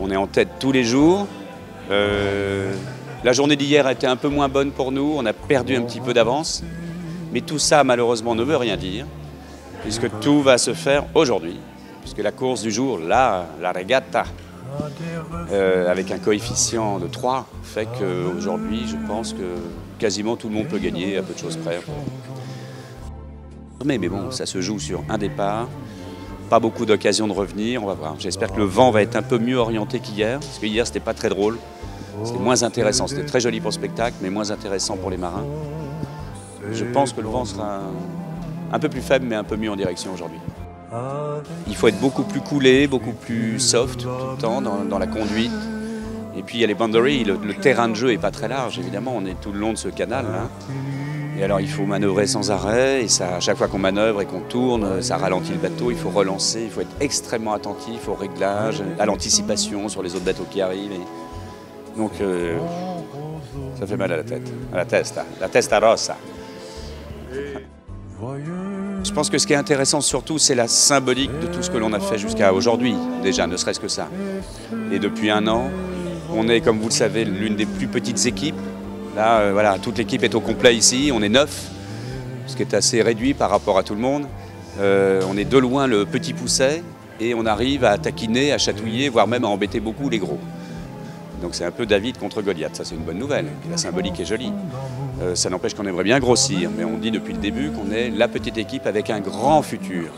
en tête tous les jours. Euh, la journée d'hier a été un peu moins bonne pour nous, on a perdu un petit peu d'avance. Mais tout ça, malheureusement, ne veut rien dire, puisque tout va se faire aujourd'hui. Puisque la course du jour, là, la regatta, euh, avec un coefficient de 3, fait qu'aujourd'hui, je pense que quasiment tout le monde peut gagner à peu de choses près. Mais bon, ça se joue sur un départ, pas beaucoup d'occasions de revenir, on va voir. J'espère que le vent va être un peu mieux orienté qu'hier, parce que hier c'était pas très drôle, c'était moins intéressant, c'était très joli pour le spectacle, mais moins intéressant pour les marins. Je pense que le vent sera un peu plus faible, mais un peu mieux en direction aujourd'hui. Il faut être beaucoup plus coulé, beaucoup plus soft tout le temps dans, la conduite. Et puis il y a les boundaries, le, terrain de jeu n'est pas très large, évidemment, on est tout le long de ce canal. Là. Et alors il faut manœuvrer sans arrêt, et ça, à chaque fois qu'on manœuvre et qu'on tourne, ça ralentit le bateau, il faut relancer, il faut être extrêmement attentif au réglage, à l'anticipation sur les autres bateaux qui arrivent. Donc euh, ça fait mal à la tête, à la testa, la testa rossa. Je pense que ce qui est intéressant surtout, c'est la symbolique de tout ce que l'on a fait jusqu'à aujourd'hui, déjà, ne serait-ce que ça. Et depuis un an, on est, comme vous le savez, l'une des plus petites équipes. Là, euh, voilà, toute l'équipe est au complet ici, on est neuf, ce qui est assez réduit par rapport à tout le monde. Euh, on est de loin le petit pousset et on arrive à taquiner, à chatouiller, voire même à embêter beaucoup les gros. Donc c'est un peu David contre Goliath, ça c'est une bonne nouvelle. La symbolique est jolie. Euh, ça n'empêche qu'on aimerait bien grossir, mais on dit depuis le début qu'on est la petite équipe avec un grand futur.